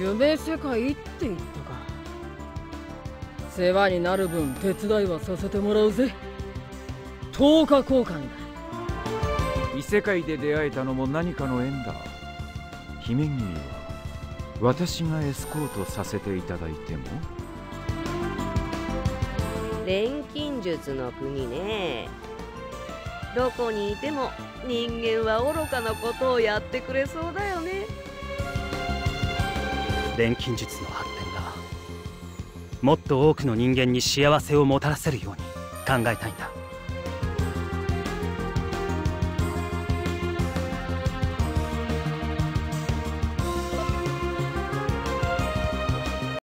夢世界って言ったか。世話になる分手伝いはさせてもらうぜ。10日交換だ。異世界で出会えたのも何かの縁だ。姫君は私がエスコートさせていただいても。錬金術の国ね。どこにいても人間は愚かなことをやってくれそうだよね錬金術の発展がもっと多くの人間に幸せをもたらせるように考えたいんだ。